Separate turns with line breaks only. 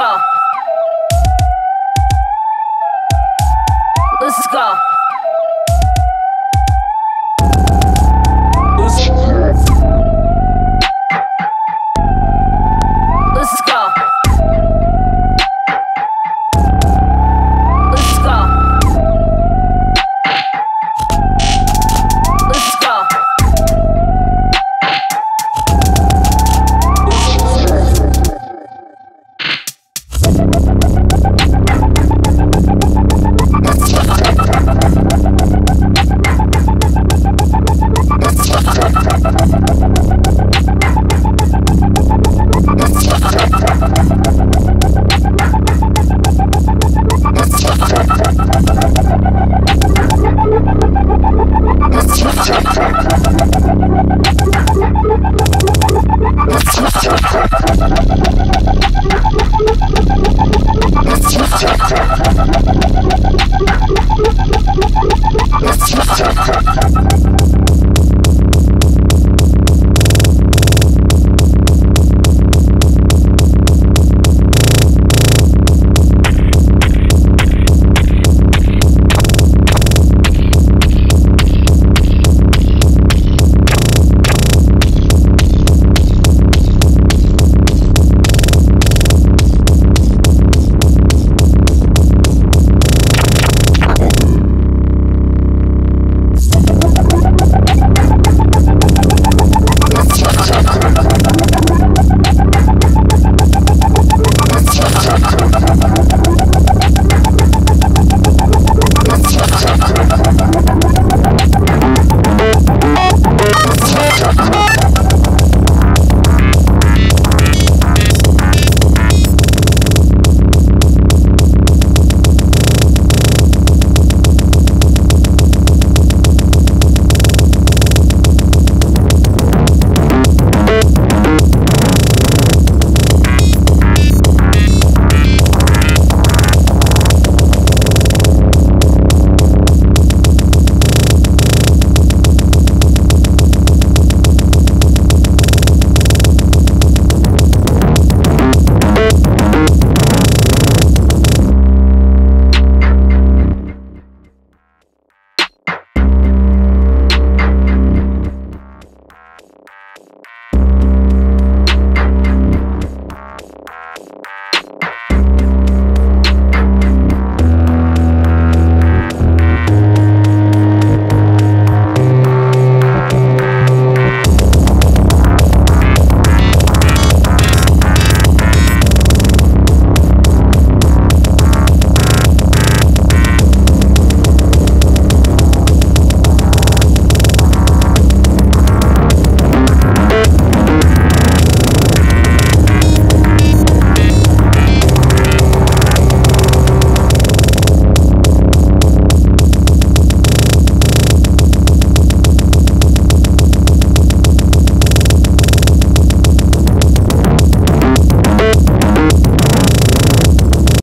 啊！